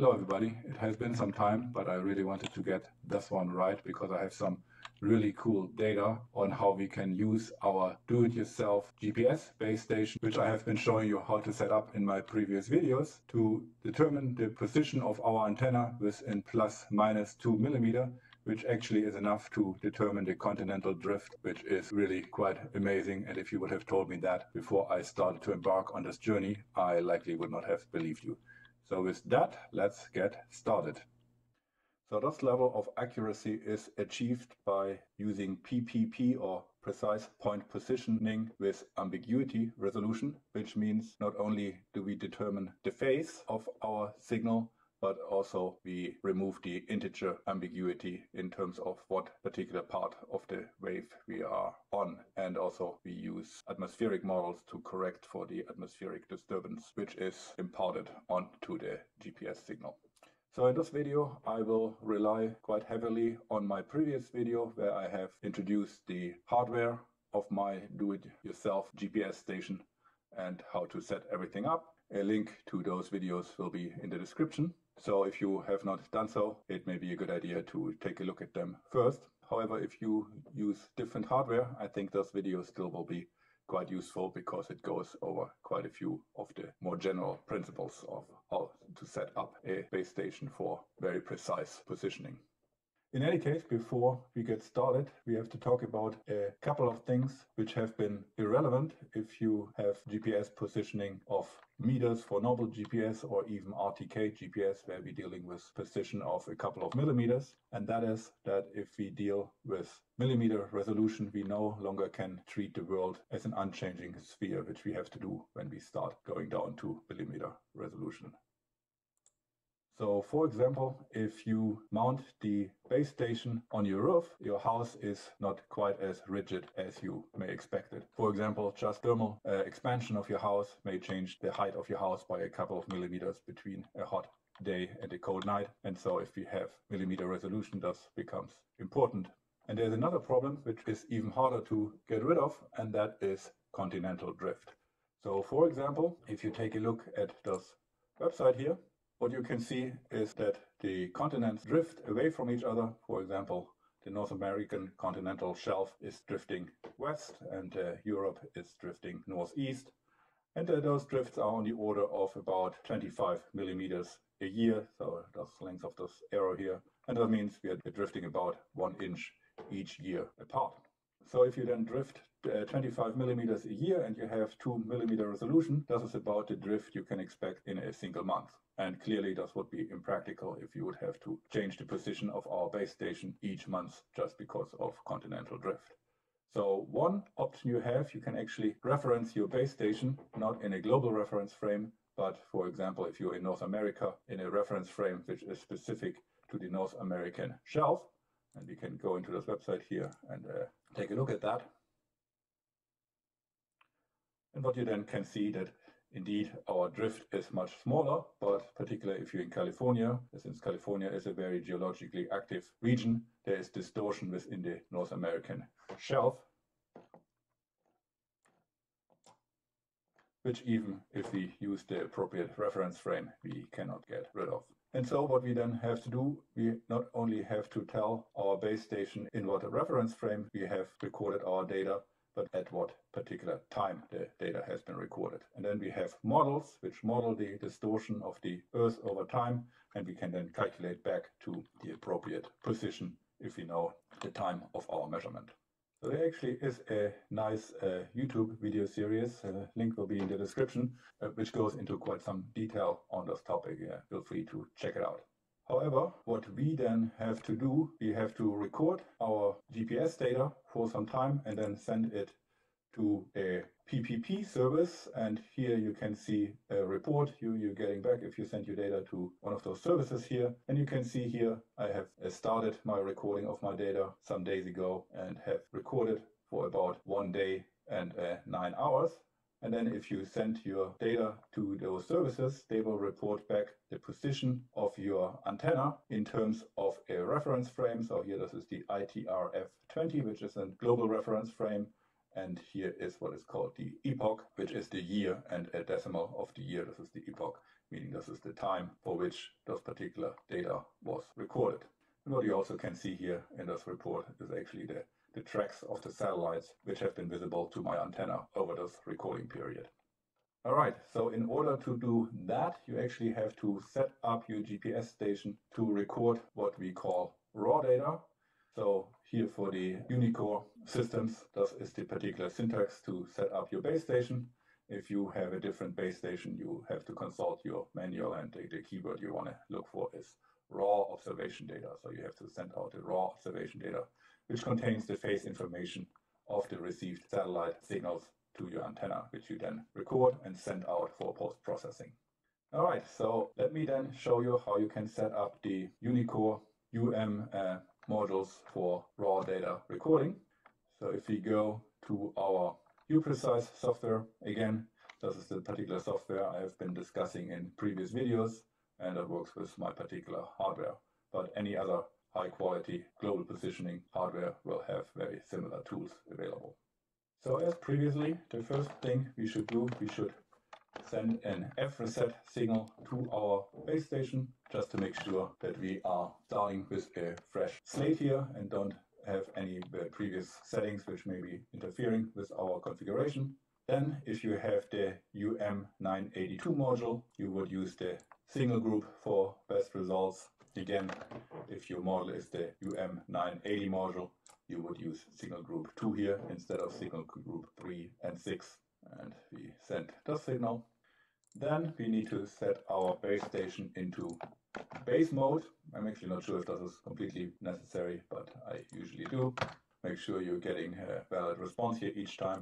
Hello everybody, it has been some time, but I really wanted to get this one right because I have some really cool data on how we can use our do-it-yourself GPS base station, which I have been showing you how to set up in my previous videos to determine the position of our antenna within plus minus two millimeter, which actually is enough to determine the continental drift, which is really quite amazing. And if you would have told me that before I started to embark on this journey, I likely would not have believed you. So with that, let's get started. So this level of accuracy is achieved by using PPP or precise point positioning with ambiguity resolution, which means not only do we determine the phase of our signal, but also we remove the integer ambiguity in terms of what particular part of the wave we are on. And also we use atmospheric models to correct for the atmospheric disturbance, which is imparted onto the GPS signal. So in this video, I will rely quite heavily on my previous video where I have introduced the hardware of my do-it-yourself GPS station and how to set everything up. A link to those videos will be in the description. So if you have not done so, it may be a good idea to take a look at them first. However, if you use different hardware, I think this video still will be quite useful because it goes over quite a few of the more general principles of how to set up a base station for very precise positioning. In any case, before we get started, we have to talk about a couple of things which have been irrelevant if you have GPS positioning of meters for normal GPS or even RTK GPS where we're dealing with precision of a couple of millimeters. And that is that if we deal with millimeter resolution, we no longer can treat the world as an unchanging sphere, which we have to do when we start going down to millimeter resolution. So for example, if you mount the base station on your roof, your house is not quite as rigid as you may expect it. For example, just thermal uh, expansion of your house may change the height of your house by a couple of millimeters between a hot day and a cold night. And so if we have millimeter resolution, this becomes important. And there's another problem which is even harder to get rid of, and that is continental drift. So for example, if you take a look at this website here, what you can see is that the continents drift away from each other. For example, the North American continental shelf is drifting west and uh, Europe is drifting northeast. And uh, those drifts are on the order of about 25 millimeters a year. So that's the length of this arrow here. And that means we are drifting about one inch each year apart. So if you then drift uh, 25 millimeters a year and you have 2 millimeter resolution, this is about the drift you can expect in a single month. And clearly this would be impractical if you would have to change the position of our base station each month just because of continental drift. So one option you have, you can actually reference your base station, not in a global reference frame, but for example, if you're in North America, in a reference frame which is specific to the North American shelf. And we can go into this website here and uh, take a look at that. And what you then can see that Indeed, our drift is much smaller, but particularly if you're in California, since California is a very geologically active region, there is distortion within the North American shelf, which even if we use the appropriate reference frame, we cannot get rid of. And so what we then have to do, we not only have to tell our base station in what reference frame we have recorded our data, but at what particular time the data has been recorded. And then we have models which model the distortion of the Earth over time, and we can then calculate back to the appropriate position if we know the time of our measurement. So there actually is a nice uh, YouTube video series, uh, link will be in the description, uh, which goes into quite some detail on this topic. Feel free to check it out. However, what we then have to do, we have to record our GPS data for some time and then send it to a PPP service. And here you can see a report you, you're getting back if you send your data to one of those services here. And you can see here I have started my recording of my data some days ago and have recorded for about one day and uh, nine hours. And then if you send your data to those services, they will report back the position of your antenna in terms of a reference frame. So here this is the ITRF20, which is a global reference frame. And here is what is called the epoch, which is the year and a decimal of the year. This is the epoch meaning this is the time for which this particular data was recorded. And what you also can see here in this report is actually the, the tracks of the satellites which have been visible to my antenna over this recording period. All right, so in order to do that, you actually have to set up your GPS station to record what we call raw data. So here for the Unicore systems, this is the particular syntax to set up your base station. If you have a different base station, you have to consult your manual and the, the keyword you want to look for is raw observation data. So you have to send out the raw observation data, which contains the phase information of the received satellite signals to your antenna, which you then record and send out for post-processing. All right, so let me then show you how you can set up the Unicore UM uh, modules for raw data recording. So if we go to our UPrecise software, again, this is the particular software I have been discussing in previous videos, and it works with my particular hardware. But any other high quality global positioning hardware will have very similar tools available. So as previously, the first thing we should do, we should send an F-reset signal to our base station just to make sure that we are starting with a fresh slate here and don't have any uh, previous settings which may be interfering with our configuration. Then if you have the UM982 module, you would use the signal group for best results. Again, if your model is the UM980 module, you would use signal group 2 here instead of signal group 3 and 6. And we send the signal. Then we need to set our base station into base mode. I'm actually not sure if that is completely necessary, but I usually do. Make sure you're getting a valid response here each time.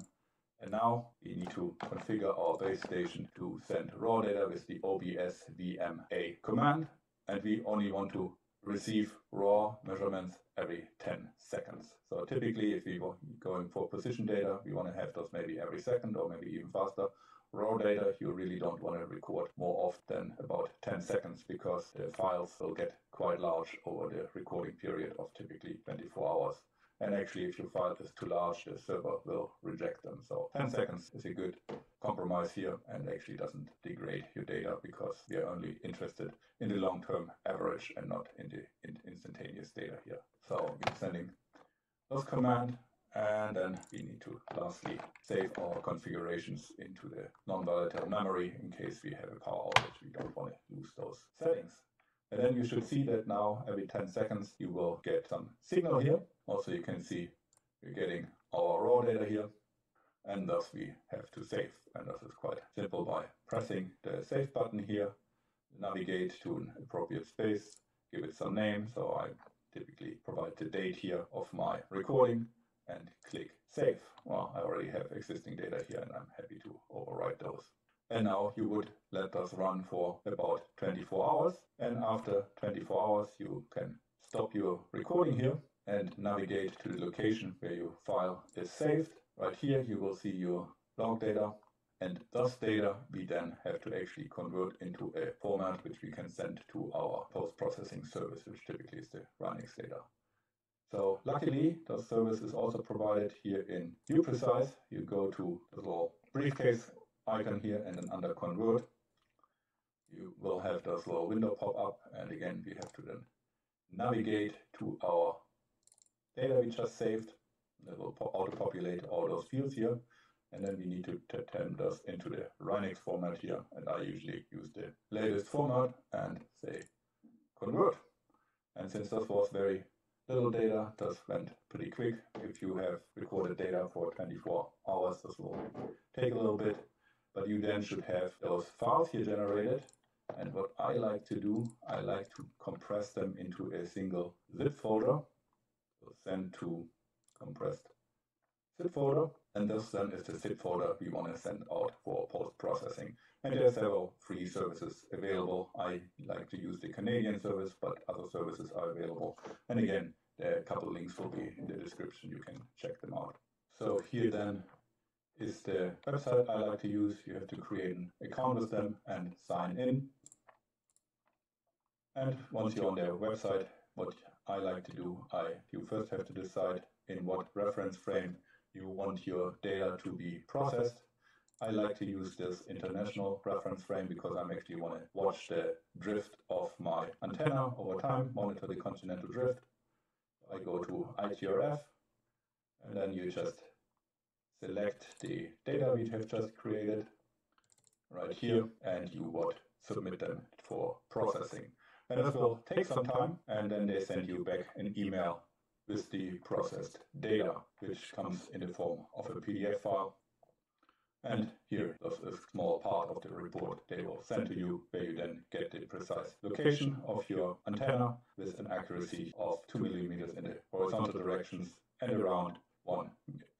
And now we need to configure our base station to send raw data with the OBS VMA command. And we only want to receive raw measurements every 10 seconds. So typically, if we are going for position data, we want to have those maybe every second or maybe even faster. Raw data, you really don't want to record more often than about 10 seconds because the files will get quite large over the recording period of typically 24 hours. And actually, if your file is too large, the server will reject them. So 10 seconds is a good compromise here and actually doesn't degrade your data because we are only interested in the long-term average and not in the in instantaneous data here. So we're sending those command and then we need to lastly save our configurations into the non-volatile memory in case we have a power outage. We don't want to lose those settings. And then you should see that now every 10 seconds you will get some signal here. Also you can see we're getting our raw data here and thus we have to save. And this is quite simple by pressing the save button here, navigate to an appropriate space, give it some name. So I typically provide the date here of my recording and click save. Well, I already have existing data here and I'm happy to overwrite those. And now you would let us run for about 24 hours. And after 24 hours, you can stop your recording here and navigate to the location where your file is saved. Right here, you will see your log data. And those data we then have to actually convert into a format which we can send to our post-processing service, which typically is the RINEX data. So luckily, the service is also provided here in UPrecise. You go to the little briefcase icon here and then under convert, you will have this little window pop up. And again, we have to then navigate to our data we just saved. It will auto-populate all those fields here. And then we need to turn this into the RINEX format here. And I usually use the latest format and say convert. And since this was very little data, this went pretty quick. If you have recorded data for 24 hours, this will take a little bit but you then should have those files here generated. And what I like to do, I like to compress them into a single zip folder. Send to compressed zip folder. And this then is the zip folder we want to send out for post-processing. And there are several free services available. I like to use the Canadian service, but other services are available. And again, a couple links will be in the description. You can check them out. So here then is the website I like to use. You have to create an account with them and sign in. And once you're on their website, what I like to do, I you first have to decide in what reference frame you want your data to be processed. I like to use this international reference frame because I'm actually want to watch the drift of my antenna over time, monitor the continental drift. I go to ITRF and then you just select the data we have just created right here and you would submit them for processing. And this will take some time and then they send you back an email with the processed data, which comes in the form of a PDF file and here is a small part of the report they will send to you where you then get the precise location of your antenna with an accuracy of 2 millimeters in the horizontal directions and around 1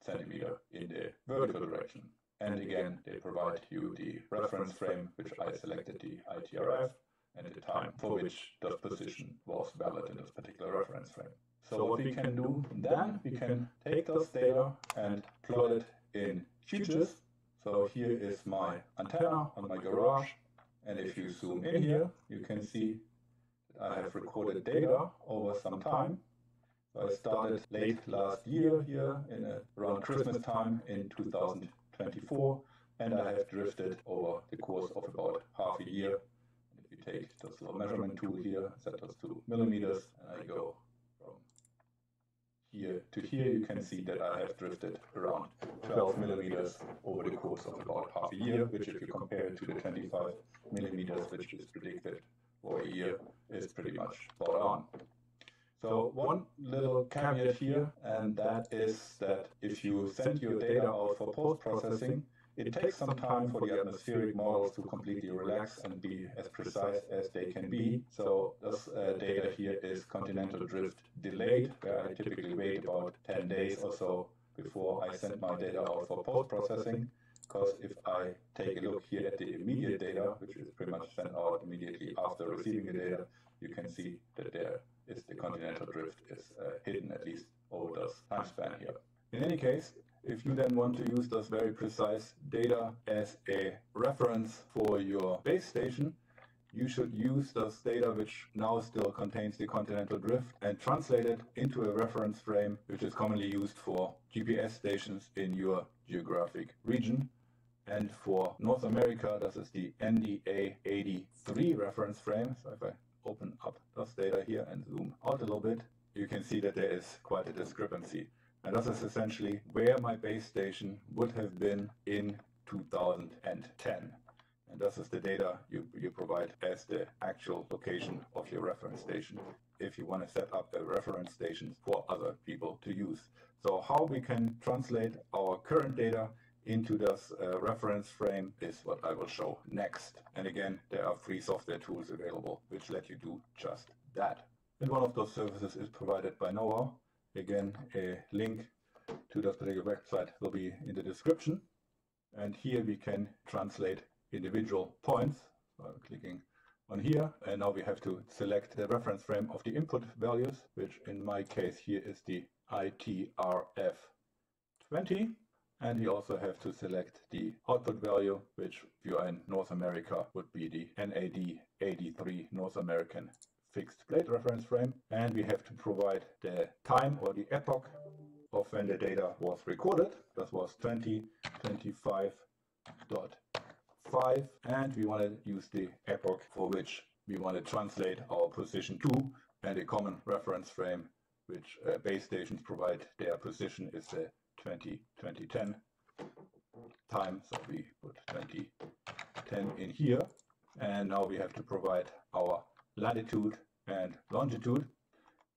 centimeter in the vertical direction. And again, they provide you the reference frame, which I selected the ITRF, and the time for which the position was valid in this particular reference frame. So what we can do then, we can take those data and plot it in features so here is my antenna on my garage. And if you zoom in here, you can see I have recorded data over some time. I started late last year here in a, around Christmas time in 2024. And I have drifted over the course of about half a year. Take this little measurement tool here, set this to millimeters, and I go from here to here, you can see that I have drifted around 12 millimeters over the course of about half a year, which if you compare it to the 25 millimeters, which is predicted for a year, is pretty much spot on. So one little caveat here, and that is that if you send your data out for post-processing, it takes some time for the atmospheric models to completely relax and be as precise as they can be. So this uh, data here is continental drift delayed, where I typically wait about 10 days or so before I send my data out for post-processing. Because if I take a look here at the immediate data, which is pretty much sent out immediately after receiving the data, you can see that there is the continental drift is uh, hidden at least over this time span here. In any case, if you then want to use this very precise data as a reference for your base station, you should use this data which now still contains the continental drift and translate it into a reference frame which is commonly used for GPS stations in your geographic region. And for North America, this is the NAD 83 reference frame. So if I open up this data here and zoom out a little bit, you can see that there is quite a discrepancy. And this is essentially where my base station would have been in 2010. And this is the data you, you provide as the actual location of your reference station if you want to set up a reference station for other people to use. So how we can translate our current data into this uh, reference frame is what I will show next. And again, there are free software tools available which let you do just that. And one of those services is provided by NOAA Again, a link to that particular website will be in the description. And here we can translate individual points. So clicking on here and now we have to select the reference frame of the input values which in my case here is the ITRF20 and we also have to select the output value which if you are in North America would be the NAD83 North American fixed plate reference frame and we have to provide the time or the epoch of when the data was recorded. That was 2025.5 and we want to use the epoch for which we want to translate our position to and a common reference frame which uh, base stations provide their position is the 20 2010 time so we put 2010 in here and now we have to provide our latitude and longitude.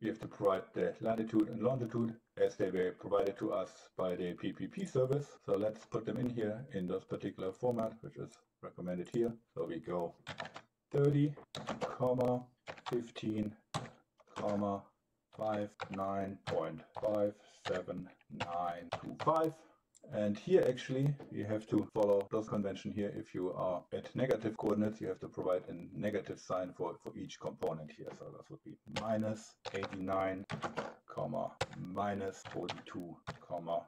We have to provide the latitude and longitude as they were provided to us by the PPP service. So let's put them in here in this particular format, which is recommended here. So we go 30, comma, 15, comma, 59.57925. And here actually we have to follow this convention here. If you are at negative coordinates, you have to provide a negative sign for, for each component here. So that would be minus 89, comma, minus 42, comma,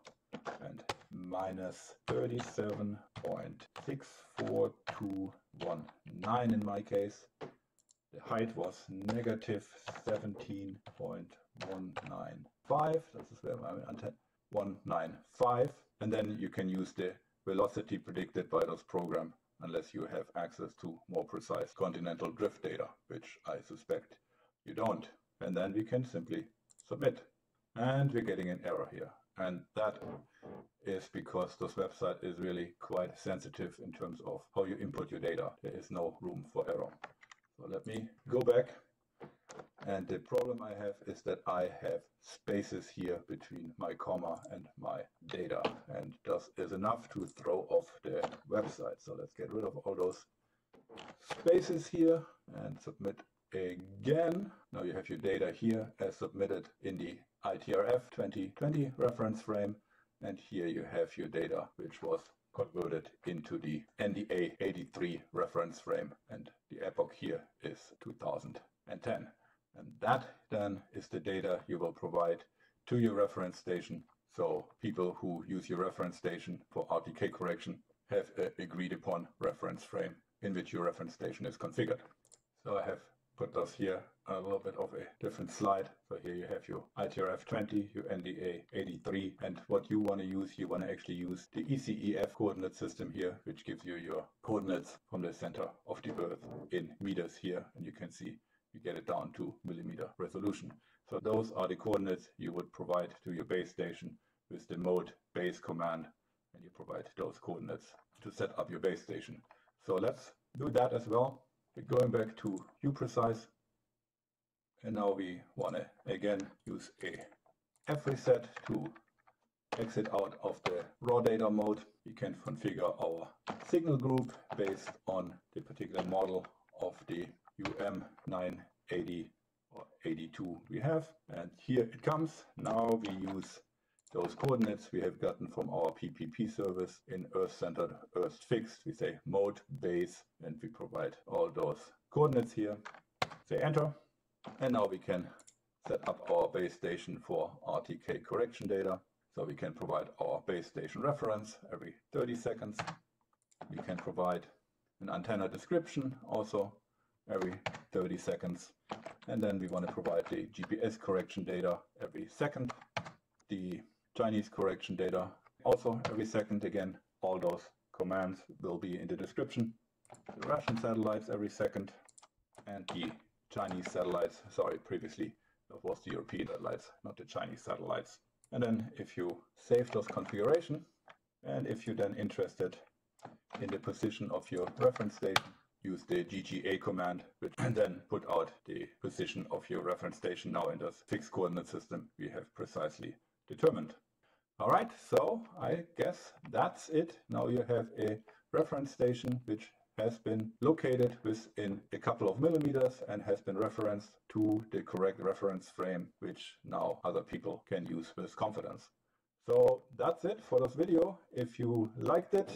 and minus 37.64219 in my case. The height was negative 17.195. This is where my antenna 195 and then you can use the velocity predicted by this program unless you have access to more precise continental drift data, which I suspect you don't. And then we can simply submit. And we're getting an error here. And that is because this website is really quite sensitive in terms of how you input your data. There is no room for error. So let me go back. And the problem I have is that I have spaces here between my comma and my data. And this is enough to throw off the website. So let's get rid of all those spaces here and submit again. Now you have your data here as submitted in the ITRF 2020 reference frame. And here you have your data, which was converted into the NAD 83 reference frame. And the epoch here is 2010. And that then is the data you will provide to your reference station. So people who use your reference station for RTK correction have an agreed upon reference frame in which your reference station is configured. So I have put this here a little bit of a different slide. So here you have your ITRF 20, your NAD 83, and what you want to use, you want to actually use the ECEF coordinate system here, which gives you your coordinates from the center of the Earth in meters here, and you can see you get it down to millimeter resolution. So those are the coordinates you would provide to your base station with the mode base command, and you provide those coordinates to set up your base station. So let's do that as well. We're going back to UPrecise. And now we want to again use a F reset to exit out of the raw data mode. We can configure our signal group based on the particular model of the UM980 or 82 we have. And here it comes. Now we use those coordinates we have gotten from our PPP service in Earth centered, Earth fixed. We say mode, base, and we provide all those coordinates here. Say enter. And now we can set up our base station for RTK correction data. So we can provide our base station reference every 30 seconds. We can provide an antenna description also every 30 seconds. And then we want to provide the GPS correction data every second. The Chinese correction data. Also, every second, again, all those commands will be in the description. The Russian satellites every second, and the Chinese satellites, sorry, previously that was the European satellites, not the Chinese satellites. And then if you save those configuration, and if you're then interested in the position of your reference station, use the GGA command, which and then put out the position of your reference station now in this fixed coordinate system we have precisely determined. All right, so I guess that's it. Now you have a reference station which has been located within a couple of millimeters and has been referenced to the correct reference frame, which now other people can use with confidence. So that's it for this video. If you liked it,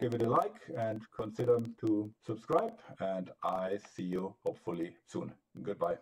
give it a like and consider to subscribe. And I see you hopefully soon. Goodbye.